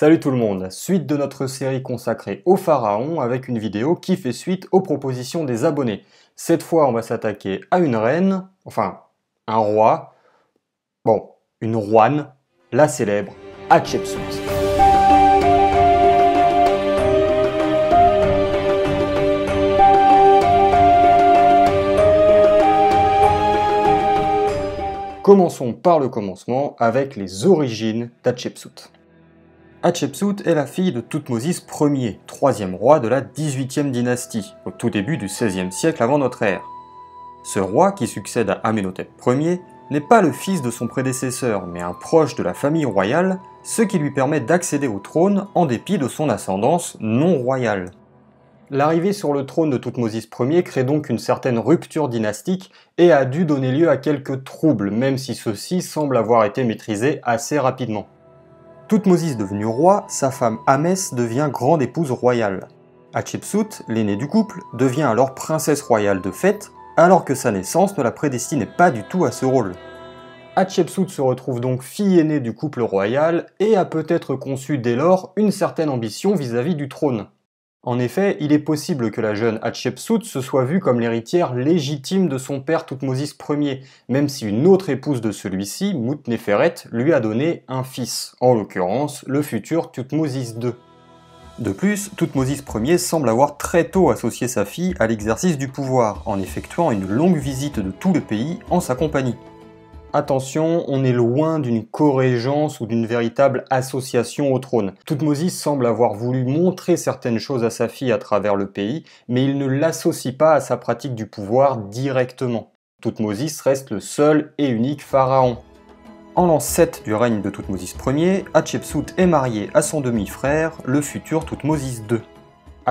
Salut tout le monde, suite de notre série consacrée au pharaon avec une vidéo qui fait suite aux propositions des abonnés. Cette fois on va s'attaquer à une reine, enfin un roi, bon, une roine, la célèbre Hatshepsut. Commençons par le commencement avec les origines d'Hatshepsut. Hatshepsut est la fille de Toutmosis Ier, troisième roi de la 18e dynastie, au tout début du XVIe siècle avant notre ère. Ce roi, qui succède à Amenhotep Ier, n'est pas le fils de son prédécesseur, mais un proche de la famille royale, ce qui lui permet d'accéder au trône en dépit de son ascendance non royale. L'arrivée sur le trône de Toutmosis Ier crée donc une certaine rupture dynastique et a dû donner lieu à quelques troubles, même si ceux-ci semblent avoir été maîtrisés assez rapidement. Toutmosis devenu roi, sa femme Amès devient grande épouse royale. Hatshepsut, l'aînée du couple, devient alors princesse royale de fait, alors que sa naissance ne la prédestinait pas du tout à ce rôle. Hatshepsut se retrouve donc fille aînée du couple royal et a peut-être conçu dès lors une certaine ambition vis-à-vis du trône. En effet, il est possible que la jeune Hatshepsut se soit vue comme l'héritière légitime de son père Toutmosis Ier, même si une autre épouse de celui-ci, Moutneferet, lui a donné un fils, en l'occurrence le futur Toutmosis II. De plus, Toutmosis Ier semble avoir très tôt associé sa fille à l'exercice du pouvoir, en effectuant une longue visite de tout le pays en sa compagnie. Attention, on est loin d'une co-régence ou d'une véritable association au trône. Toutmosis semble avoir voulu montrer certaines choses à sa fille à travers le pays, mais il ne l'associe pas à sa pratique du pouvoir directement. Toutmosis reste le seul et unique pharaon. En l'an 7 du règne de Toutmosis Ier, Hatshepsut est mariée à son demi-frère, le futur Toutmosis II.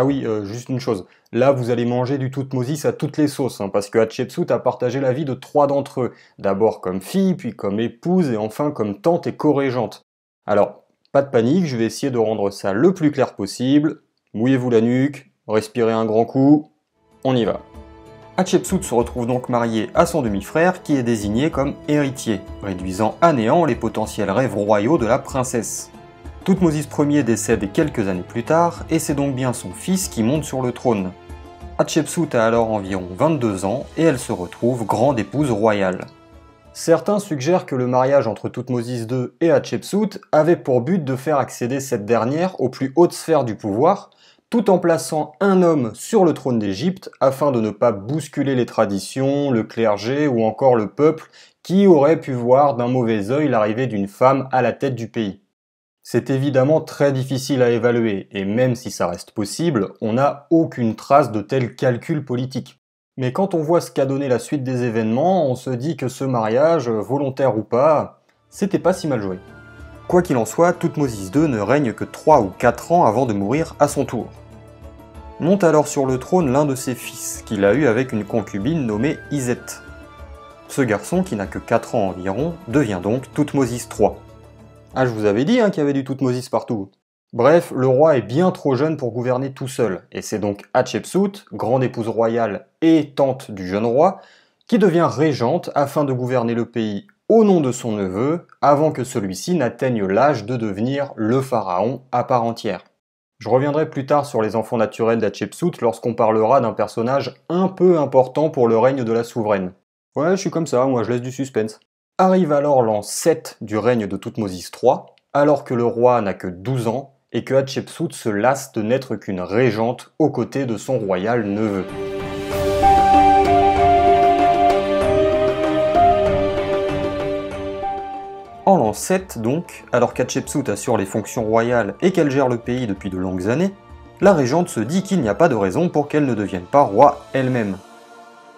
Ah oui, euh, juste une chose. Là, vous allez manger du Toutmosis à toutes les sauces, hein, parce que Hatshepsut a partagé la vie de trois d'entre eux. D'abord comme fille, puis comme épouse, et enfin comme tante et co-régente. Alors, pas de panique, je vais essayer de rendre ça le plus clair possible. Mouillez-vous la nuque, respirez un grand coup, on y va. Hatshepsut se retrouve donc mariée à son demi-frère qui est désigné comme héritier, réduisant à néant les potentiels rêves royaux de la princesse. Toutmosis Ier décède quelques années plus tard, et c'est donc bien son fils qui monte sur le trône. Hatshepsut a alors environ 22 ans, et elle se retrouve grande épouse royale. Certains suggèrent que le mariage entre Toutmosis II et Hatshepsut avait pour but de faire accéder cette dernière aux plus hautes sphères du pouvoir, tout en plaçant un homme sur le trône d'Égypte afin de ne pas bousculer les traditions, le clergé ou encore le peuple qui aurait pu voir d'un mauvais œil l'arrivée d'une femme à la tête du pays. C'est évidemment très difficile à évaluer, et même si ça reste possible, on n'a aucune trace de tel calcul politique. Mais quand on voit ce qu'a donné la suite des événements, on se dit que ce mariage, volontaire ou pas, c'était pas si mal joué. Quoi qu'il en soit, Toutmosis II ne règne que 3 ou 4 ans avant de mourir à son tour. Monte alors sur le trône l'un de ses fils, qu'il a eu avec une concubine nommée Iset. Ce garçon, qui n'a que 4 ans environ, devient donc Toutmosis III. Ah, je vous avais dit hein, qu'il y avait du Toutmosis partout. Bref, le roi est bien trop jeune pour gouverner tout seul, et c'est donc Hatshepsut, grande épouse royale et tante du jeune roi, qui devient régente afin de gouverner le pays au nom de son neveu, avant que celui-ci n'atteigne l'âge de devenir le pharaon à part entière. Je reviendrai plus tard sur les enfants naturels d'Hatshepsut lorsqu'on parlera d'un personnage un peu important pour le règne de la souveraine. Ouais, je suis comme ça, moi je laisse du suspense. Arrive alors l'an 7 du règne de Toutmosis III, alors que le roi n'a que 12 ans et que Hatshepsut se lasse de n'être qu'une régente aux côtés de son royal neveu. En l'an 7 donc, alors qu'Hatshepsut assure les fonctions royales et qu'elle gère le pays depuis de longues années, la régente se dit qu'il n'y a pas de raison pour qu'elle ne devienne pas roi elle-même.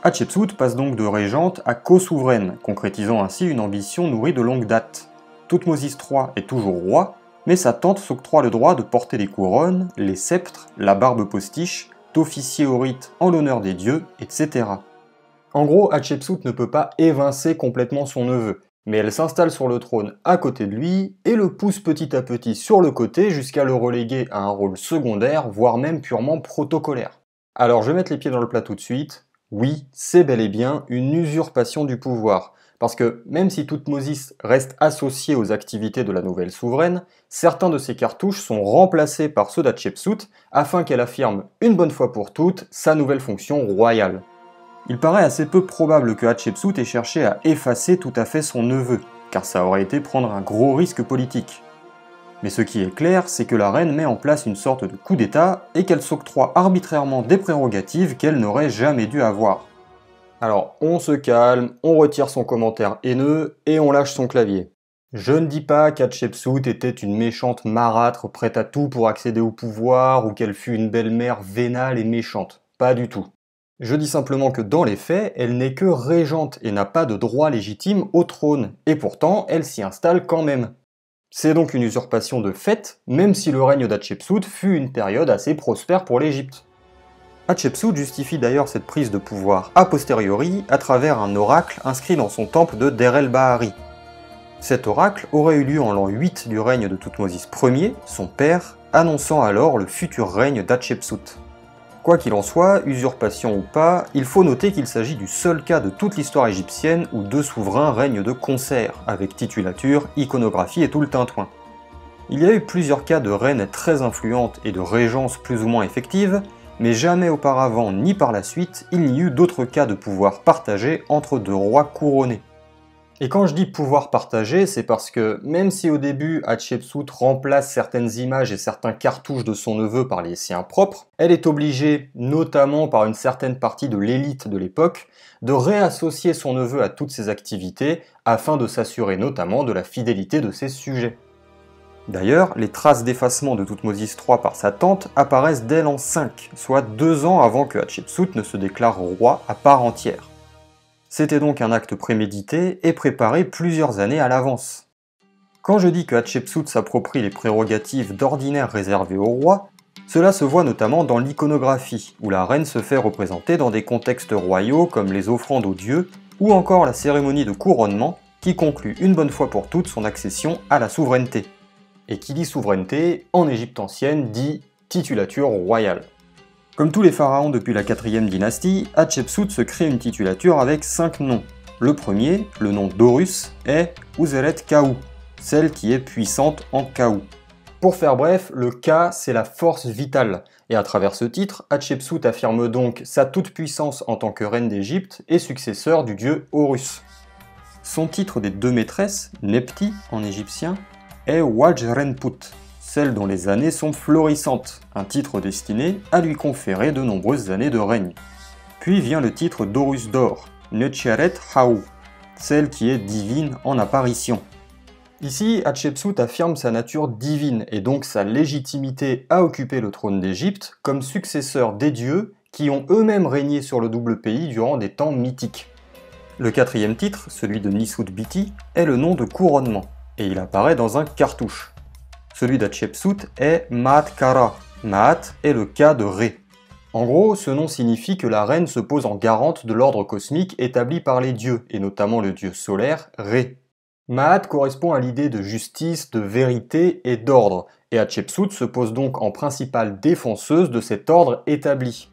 Hatshepsut passe donc de régente à co-souveraine, concrétisant ainsi une ambition nourrie de longue date. Toutmosis III est toujours roi, mais sa tante s'octroie le droit de porter les couronnes, les sceptres, la barbe postiche, d'officier au rite en l'honneur des dieux, etc. En gros, Hatshepsut ne peut pas évincer complètement son neveu, mais elle s'installe sur le trône à côté de lui et le pousse petit à petit sur le côté jusqu'à le reléguer à un rôle secondaire, voire même purement protocolaire. Alors je vais mettre les pieds dans le plat tout de suite, oui, c'est bel et bien une usurpation du pouvoir, parce que même si Toutmosis reste associé aux activités de la nouvelle souveraine, certains de ses cartouches sont remplacés par ceux d'Hatshepsut afin qu'elle affirme une bonne fois pour toutes sa nouvelle fonction royale. Il paraît assez peu probable que Hatshepsut ait cherché à effacer tout à fait son neveu, car ça aurait été prendre un gros risque politique. Mais ce qui est clair, c'est que la reine met en place une sorte de coup d'État et qu'elle s'octroie arbitrairement des prérogatives qu'elle n'aurait jamais dû avoir. Alors on se calme, on retire son commentaire haineux et on lâche son clavier. Je ne dis pas qu'Hatshepsut était une méchante marâtre prête à tout pour accéder au pouvoir ou qu'elle fut une belle-mère vénale et méchante. Pas du tout. Je dis simplement que dans les faits, elle n'est que régente et n'a pas de droit légitime au trône, et pourtant elle s'y installe quand même. C'est donc une usurpation de fait, même si le règne d'Hatshepsut fut une période assez prospère pour l'Égypte. Hatshepsut justifie d'ailleurs cette prise de pouvoir a posteriori à travers un oracle inscrit dans son temple de Der el-Bahari. Cet oracle aurait eu lieu en l'an 8 du règne de Toutmosis Ier, son père, annonçant alors le futur règne d'Hatshepsut. Quoi qu'il en soit, usurpation ou pas, il faut noter qu'il s'agit du seul cas de toute l'histoire égyptienne où deux souverains règnent de concert, avec titulature, iconographie et tout le tintouin. Il y a eu plusieurs cas de reines très influentes et de régences plus ou moins effectives, mais jamais auparavant ni par la suite il n'y eut d'autres cas de pouvoir partagé entre deux rois couronnés. Et quand je dis pouvoir partagé, c'est parce que même si au début Hatshepsut remplace certaines images et certains cartouches de son neveu par les siens propres, elle est obligée, notamment par une certaine partie de l'élite de l'époque, de réassocier son neveu à toutes ses activités afin de s'assurer notamment de la fidélité de ses sujets. D'ailleurs, les traces d'effacement de Toutmosis III par sa tante apparaissent dès l'an 5, soit deux ans avant que Hatshepsut ne se déclare roi à part entière. C'était donc un acte prémédité et préparé plusieurs années à l'avance. Quand je dis que Hatshepsut s'approprie les prérogatives d'ordinaire réservées au roi, cela se voit notamment dans l'iconographie, où la reine se fait représenter dans des contextes royaux comme les offrandes aux dieux, ou encore la cérémonie de couronnement, qui conclut une bonne fois pour toutes son accession à la souveraineté. Et qui dit souveraineté, en Égypte ancienne, dit titulature royale. Comme tous les pharaons depuis la 4ème dynastie, Hatshepsut se crée une titulature avec 5 noms. Le premier, le nom d'Horus, est Uzeret Kaou, celle qui est puissante en Kaou. Pour faire bref, le Ka c'est la force vitale, et à travers ce titre, Hatshepsut affirme donc sa toute-puissance en tant que reine d'Égypte et successeur du dieu Horus. Son titre des deux maîtresses, Nepti en égyptien, est Wajrenput, celle dont les années sont florissantes, un titre destiné à lui conférer de nombreuses années de règne. Puis vient le titre d'Horus d'Or, Necheret Haou, celle qui est divine en apparition. Ici, Hatshepsut affirme sa nature divine et donc sa légitimité à occuper le trône d'Égypte comme successeur des dieux qui ont eux-mêmes régné sur le double pays durant des temps mythiques. Le quatrième titre, celui de Nisut Biti, est le nom de couronnement, et il apparaît dans un cartouche. Celui d'Hatshepsut est Maat Kara. Maat est le cas de Ré. En gros, ce nom signifie que la reine se pose en garante de l'ordre cosmique établi par les dieux, et notamment le dieu solaire Ré. Maat correspond à l'idée de justice, de vérité et d'ordre, et Hatshepsut se pose donc en principale défenseuse de cet ordre établi.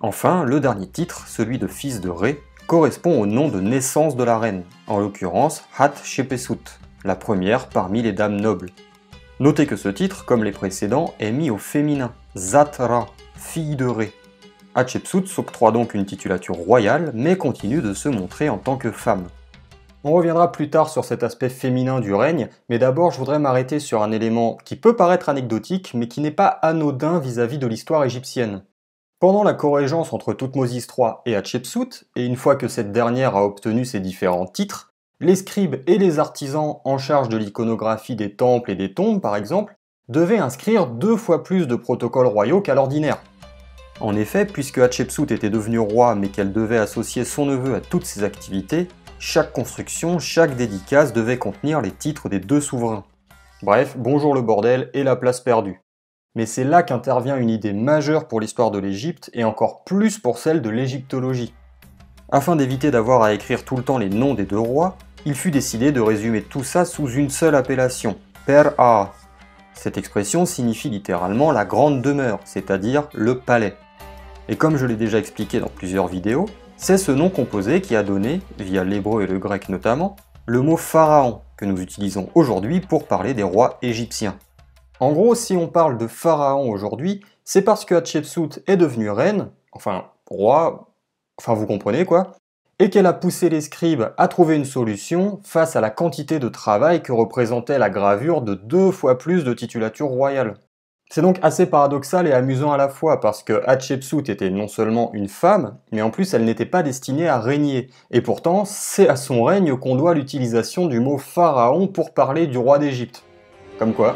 Enfin, le dernier titre, celui de fils de Ré, correspond au nom de naissance de la reine, en l'occurrence Hatshepsut, la première parmi les dames nobles. Notez que ce titre, comme les précédents, est mis au féminin, Zatra, fille de Ré. Hatshepsut s'octroie donc une titulature royale, mais continue de se montrer en tant que femme. On reviendra plus tard sur cet aspect féminin du règne, mais d'abord je voudrais m'arrêter sur un élément qui peut paraître anecdotique, mais qui n'est pas anodin vis-à-vis de l'histoire égyptienne. Pendant la corrégence entre Toutmosis III et Hatshepsut, et une fois que cette dernière a obtenu ses différents titres, les scribes et les artisans en charge de l'iconographie des temples et des tombes, par exemple, devaient inscrire deux fois plus de protocoles royaux qu'à l'ordinaire. En effet, puisque Hatshepsut était devenue roi mais qu'elle devait associer son neveu à toutes ses activités, chaque construction, chaque dédicace devait contenir les titres des deux souverains. Bref, bonjour le bordel et la place perdue. Mais c'est là qu'intervient une idée majeure pour l'histoire de l'Égypte et encore plus pour celle de l'égyptologie. Afin d'éviter d'avoir à écrire tout le temps les noms des deux rois, il fut décidé de résumer tout ça sous une seule appellation, Per A. Cette expression signifie littéralement la grande demeure, c'est-à-dire le palais. Et comme je l'ai déjà expliqué dans plusieurs vidéos, C'est ce nom composé qui a donné, via l'hébreu et le grec notamment, le mot pharaon que nous utilisons aujourd'hui pour parler des rois égyptiens. En gros, si on parle de pharaon aujourd'hui, c'est parce que Hatshepsut est devenue reine, enfin roi, enfin vous comprenez quoi, et qu'elle a poussé les scribes à trouver une solution face à la quantité de travail que représentait la gravure de deux fois plus de titulature royale. C'est donc assez paradoxal et amusant à la fois parce que Hatshepsut était non seulement une femme, mais en plus elle n'était pas destinée à régner. Et pourtant, c'est à son règne qu'on doit l'utilisation du mot pharaon pour parler du roi d'Égypte. Comme quoi.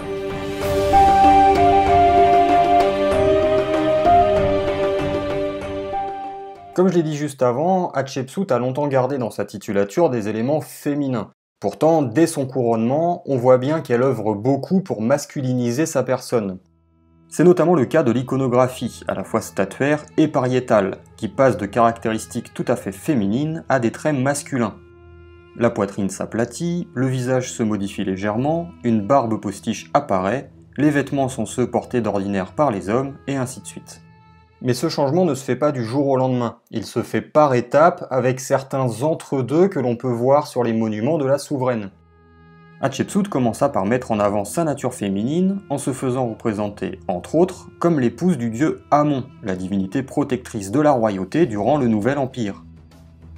Comme je l'ai dit juste avant, Hatshepsut a longtemps gardé dans sa titulature des éléments féminins. Pourtant, dès son couronnement, on voit bien qu'elle œuvre beaucoup pour masculiniser sa personne. C'est notamment le cas de l'iconographie, à la fois statuaire et pariétale, qui passe de caractéristiques tout à fait féminines à des traits masculins. La poitrine s'aplatit, le visage se modifie légèrement, une barbe postiche apparaît, les vêtements sont ceux portés d'ordinaire par les hommes, et ainsi de suite. Mais ce changement ne se fait pas du jour au lendemain. Il se fait par étapes avec certains entre-deux que l'on peut voir sur les monuments de la souveraine. Hatshepsut commença par mettre en avant sa nature féminine en se faisant représenter, entre autres, comme l'épouse du dieu Amon, la divinité protectrice de la royauté durant le Nouvel Empire.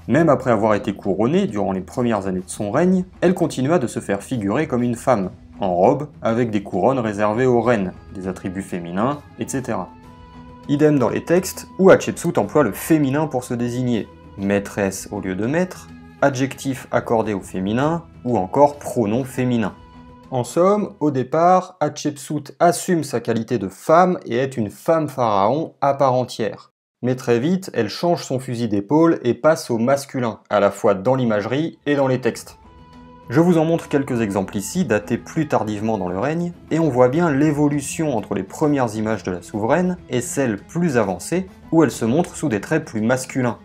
Même après avoir été couronnée durant les premières années de son règne, elle continua de se faire figurer comme une femme, en robe, avec des couronnes réservées aux reines, des attributs féminins, etc. Idem dans les textes, où Hatshepsut emploie le féminin pour se désigner, maîtresse au lieu de maître, adjectif accordé au féminin, ou encore pronom féminin. En somme, au départ, Hatshepsut assume sa qualité de femme et est une femme pharaon à part entière. Mais très vite, elle change son fusil d'épaule et passe au masculin, à la fois dans l'imagerie et dans les textes. Je vous en montre quelques exemples ici, datés plus tardivement dans le règne, et on voit bien l'évolution entre les premières images de la souveraine et celles plus avancées, où elle se montre sous des traits plus masculins.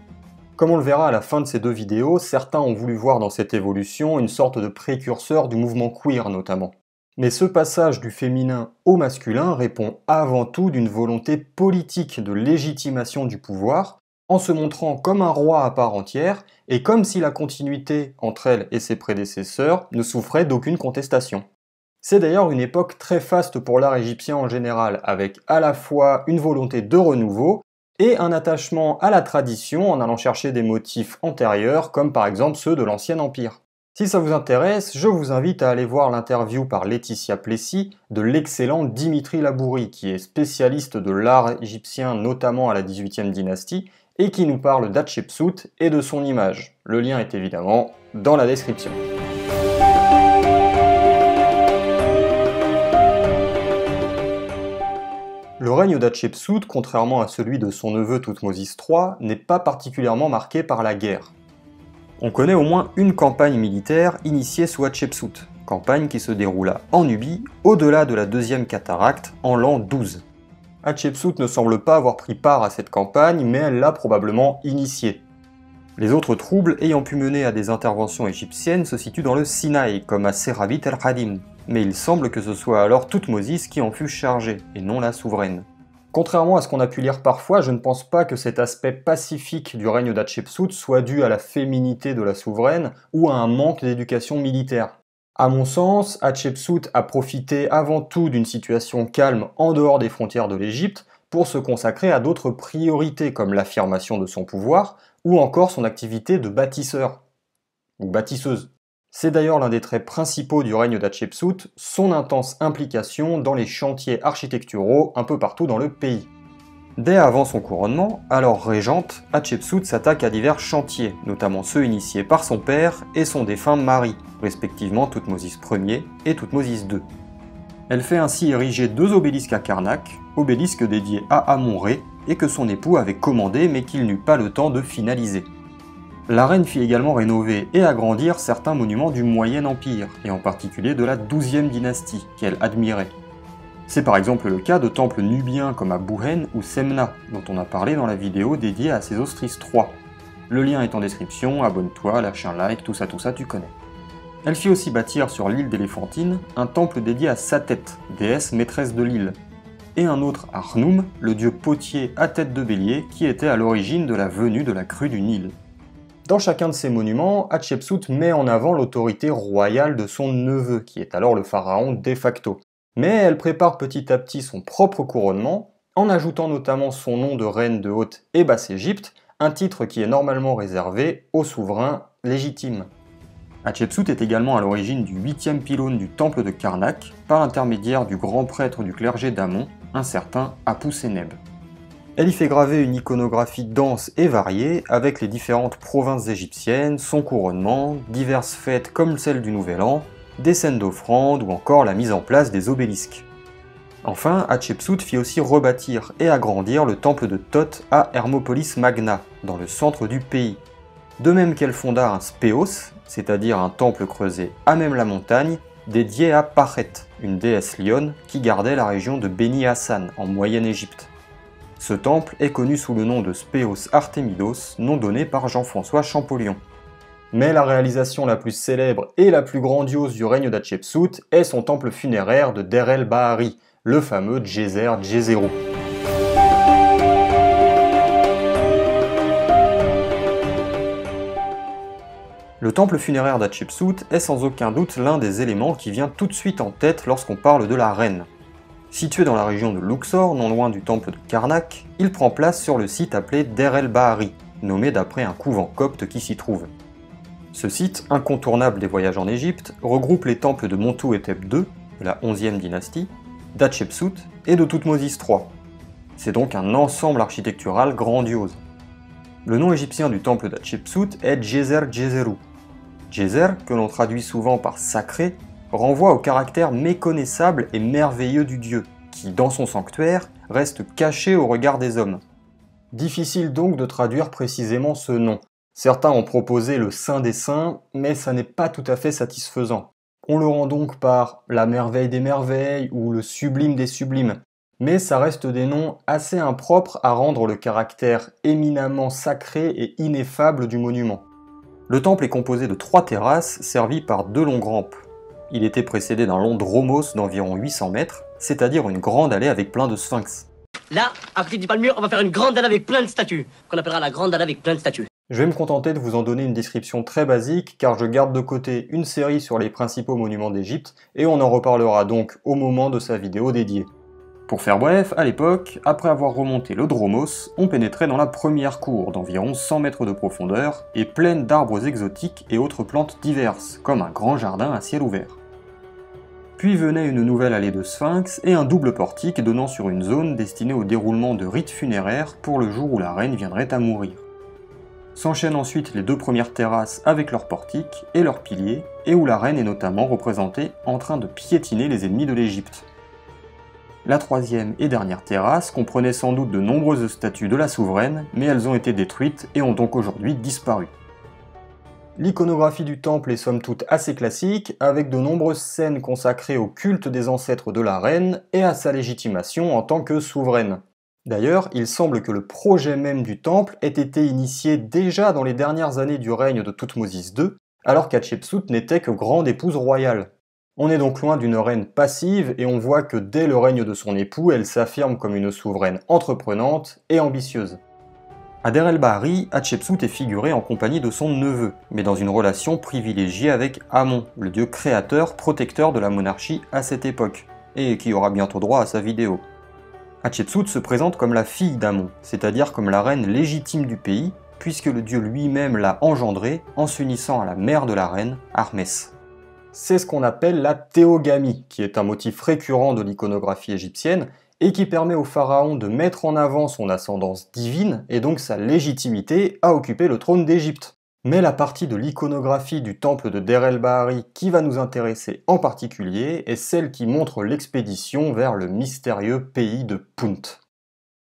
Comme on le verra à la fin de ces deux vidéos, certains ont voulu voir dans cette évolution une sorte de précurseur du mouvement queer notamment. Mais ce passage du féminin au masculin répond avant tout d'une volonté politique de légitimation du pouvoir, en se montrant comme un roi à part entière, et comme si la continuité entre elle et ses prédécesseurs ne souffrait d'aucune contestation. C'est d'ailleurs une époque très faste pour l'art égyptien en général, avec à la fois une volonté de renouveau et un attachement à la tradition en allant chercher des motifs antérieurs, comme par exemple ceux de l'Ancien Empire. Si ça vous intéresse, je vous invite à aller voir l'interview par Laetitia Plessis de l'excellent Dimitri Labouri, qui est spécialiste de l'art égyptien notamment à la 18e dynastie et qui nous parle d'Hatshepsut et de son image. Le lien est évidemment dans la description. Le règne d'Hatshepsut, contrairement à celui de son neveu Toutmosis III, n'est pas particulièrement marqué par la guerre. On connaît au moins une campagne militaire initiée sous Hatshepsut, campagne qui se déroula en Nubie, au-delà de la deuxième cataracte, en l'an 12. Hatshepsut ne semble pas avoir pris part à cette campagne, mais elle l'a probablement initiée. Les autres troubles ayant pu mener à des interventions égyptiennes se situent dans le Sinaï, comme à Serabit el-Hadim, mais il semble que ce soit alors Toutmosis qui en fut chargé, et non la souveraine. Contrairement à ce qu'on a pu lire parfois, je ne pense pas que cet aspect pacifique du règne d'Hatshepsut soit dû à la féminité de la souveraine ou à un manque d'éducation militaire. À mon sens, Hatshepsut a profité avant tout d'une situation calme en dehors des frontières de l'Égypte pour se consacrer à d'autres priorités comme l'affirmation de son pouvoir ou encore son activité de bâtisseur ou bâtisseuse. C'est d'ailleurs l'un des traits principaux du règne d'Hatshepsut, son intense implication dans les chantiers architecturaux un peu partout dans le pays. Dès avant son couronnement, alors régente, Hatshepsut s'attaque à divers chantiers, notamment ceux initiés par son père et son défunt mari, respectivement Toutmosis Ier et Toutmosis II. Elle fait ainsi ériger deux obélisques à Karnak, obélisques dédiés à Amon-Ré et que son époux avait commandé mais qu'il n'eut pas le temps de finaliser. La reine fit également rénover et agrandir certains monuments du Moyen Empire, et en particulier de la XIIe dynastie, qu'elle admirait. C'est par exemple le cas de temples nubiens comme à Bouhen ou Semna, dont on a parlé dans la vidéo dédiée à Sésostris III. Le lien est en description, abonne-toi, lâche un like, tout ça tout ça tu connais. Elle fit aussi bâtir sur l'île d'Éléphantine un temple dédié à Satet, déesse maîtresse de l'île. et un autre à Rnoum, le dieu potier à tête de bélier qui était à l'origine de la venue de la crue du Nil. Dans chacun de ces monuments, Hatshepsut met en avant l'autorité royale de son neveu, qui est alors le pharaon de facto. Mais elle prépare petit à petit son propre couronnement, en ajoutant notamment son nom de reine de Haute et Basse-Égypte, un titre qui est normalement réservé aux souverains légitimes. Hatshepsut est également à l'origine du huitième pylône du temple de Karnak, par l'intermédiaire du grand prêtre du clergé d'Amon, un certain Apu-Seneb. Elle y fait graver une iconographie dense et variée, avec les différentes provinces égyptiennes, son couronnement, diverses fêtes comme celle du Nouvel An, des scènes d'offrandes ou encore la mise en place des obélisques. Enfin, Hatshepsut fit aussi rebâtir et agrandir le temple de Thoth à Hermopolis Magna, dans le centre du pays. De même qu'elle fonda un spéos, c'est-à-dire un temple creusé à même la montagne, dédié à Pachet, une déesse lionne qui gardait la région de Beni Hassan en Moyenne-Égypte. Ce temple est connu sous le nom de Spéos Artemidos, nom donné par Jean-François Champollion. Mais la réalisation la plus célèbre et la plus grandiose du règne d'Hatshepsut est son temple funéraire de Der el Bahari, le fameux Djezer Djezero. Le temple funéraire d'Hatshepsut est sans aucun doute l'un des éléments qui vient tout de suite en tête lorsqu'on parle de la reine. Situé dans la région de Luxor, non loin du temple de Karnak, il prend place sur le site appelé Der el Bahari, nommé d'après un couvent copte qui s'y trouve. Ce site, incontournable des voyages en Égypte, regroupe les temples de Montou et Thèbes II, de la 11e dynastie, d'Hatshepsut et de Toutmosis III. C'est donc un ensemble architectural grandiose. Le nom égyptien du temple d'Hatshepsut est Djezer Djezeru, Djezer, que l'on traduit souvent par sacré, renvoie au caractère méconnaissable et merveilleux du dieu, qui, dans son sanctuaire, reste caché au regard des hommes. Difficile donc de traduire précisément ce nom. Certains ont proposé le Saint des Saints, mais ça n'est pas tout à fait satisfaisant. On le rend donc par la merveille des merveilles ou le sublime des sublimes. Mais ça reste des noms assez impropres à rendre le caractère éminemment sacré et ineffable du monument. Le temple est composé de trois terrasses servies par deux longues rampes. Il était précédé d'un long dromos d'environ 800 mètres, c'est-à-dire une grande allée avec plein de sphinx. Là, à côté du palmure, on va faire une grande allée avec plein de statues, qu'on appellera la grande allée avec plein de statues. Je vais me contenter de vous en donner une description très basique car je garde de côté une série sur les principaux monuments d'Égypte et on en reparlera donc au moment de sa vidéo dédiée. Pour faire bref, à l'époque, après avoir remonté le Dromos, on pénétrait dans la première cour d'environ 100 mètres de profondeur et pleine d'arbres exotiques et autres plantes diverses, comme un grand jardin à ciel ouvert. Puis venait une nouvelle allée de sphinx et un double portique donnant sur une zone destinée au déroulement de rites funéraires pour le jour où la reine viendrait à mourir. S'enchaînent ensuite les deux premières terrasses avec leurs portiques et leurs piliers, et où la reine est notamment représentée en train de piétiner les ennemis de l'Égypte. La troisième et dernière terrasse comprenait sans doute de nombreuses statues de la souveraine, mais elles ont été détruites et ont donc aujourd'hui disparu. L'iconographie du temple est somme toute assez classique, avec de nombreuses scènes consacrées au culte des ancêtres de la reine et à sa légitimation en tant que souveraine. D'ailleurs, il semble que le projet même du temple ait été initié déjà dans les dernières années du règne de Toutmosis II, alors qu'Hatshepsut n'était que grande épouse royale. On est donc loin d'une reine passive et on voit que dès le règne de son époux, elle s'affirme comme une souveraine entreprenante et ambitieuse. À Der el-Bahari, Hatshepsut est figurée en compagnie de son neveu, mais dans une relation privilégiée avec Amon, le dieu créateur protecteur de la monarchie à cette époque, et qui aura bientôt droit à sa vidéo. Hatshepsut se présente comme la fille d'Amon, c'est-à-dire comme la reine légitime du pays, puisque le dieu lui-même l'a engendrée en s'unissant à la mère de la reine, Armès c'est ce qu'on appelle la théogamie, qui est un motif récurrent de l'iconographie égyptienne et qui permet au pharaon de mettre en avant son ascendance divine et donc sa légitimité à occuper le trône d'Égypte. Mais la partie de l'iconographie du temple de Der el-Bahari qui va nous intéresser en particulier est celle qui montre l'expédition vers le mystérieux pays de Punt.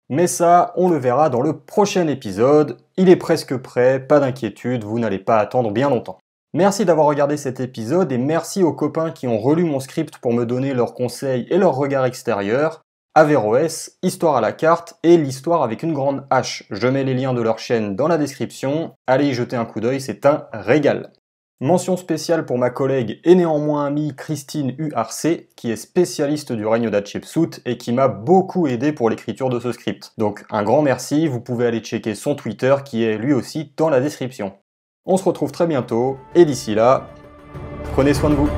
Mais ça, on le verra dans le prochain épisode, il est presque prêt, pas d'inquiétude, vous n'allez pas attendre bien longtemps. Merci d'avoir regardé cet épisode et merci aux copains qui ont relu mon script pour me donner leurs conseils et leur regard extérieur. Averroès, Histoire à la carte et l'histoire avec une grande H. Je mets les liens de leur chaîne dans la description. Allez y jeter un coup d'œil, c'est un régal. Mention spéciale pour ma collègue et néanmoins amie Christine URC, qui est spécialiste du règne d'Hatshepsut et qui m'a beaucoup aidé pour l'écriture de ce script. Donc un grand merci, vous pouvez aller checker son Twitter qui est lui aussi dans la description. On se retrouve très bientôt, et d'ici là, prenez soin de vous.